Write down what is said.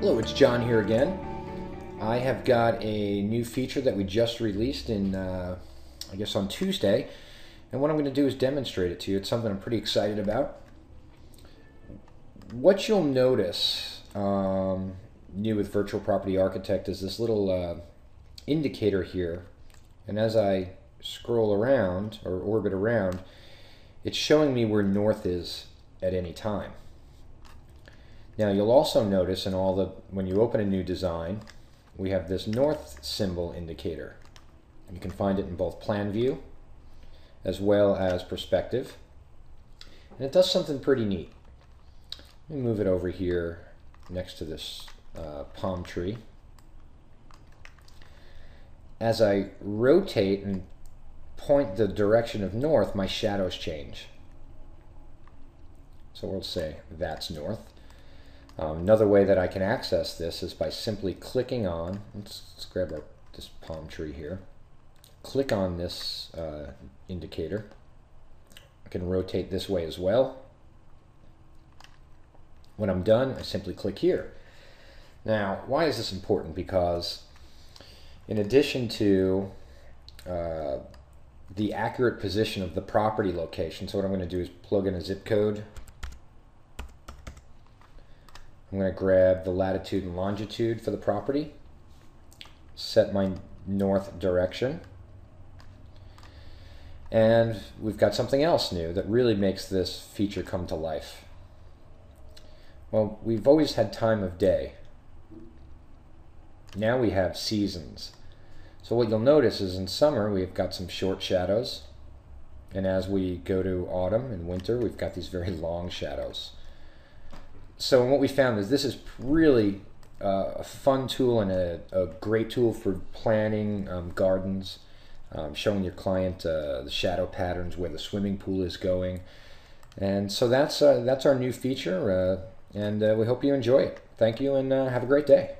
Hello, it's John here again. I have got a new feature that we just released in, uh, I guess, on Tuesday. And what I'm going to do is demonstrate it to you. It's something I'm pretty excited about. What you'll notice um, new with Virtual Property Architect is this little uh, indicator here. And as I scroll around or orbit around, it's showing me where north is at any time. Now you'll also notice in all the, when you open a new design, we have this north symbol indicator. You can find it in both plan view as well as perspective. And it does something pretty neat. Let me move it over here next to this uh, palm tree. As I rotate and point the direction of north, my shadows change. So we'll say that's north. Um, another way that I can access this is by simply clicking on, let's, let's grab our, this palm tree here, click on this uh, indicator. I can rotate this way as well. When I'm done, I simply click here. Now, why is this important? Because in addition to uh, the accurate position of the property location, so what I'm going to do is plug in a zip code I'm going to grab the latitude and longitude for the property, set my north direction, and we've got something else new that really makes this feature come to life. Well, we've always had time of day. Now we have seasons. So what you'll notice is in summer we've got some short shadows, and as we go to autumn and winter we've got these very long shadows so what we found is this is really uh, a fun tool and a, a, great tool for planning um, gardens, um, showing your client uh, the shadow patterns, where the swimming pool is going. And so that's, uh, that's our new feature, uh, and uh, we hope you enjoy it. Thank you, and uh, have a great day.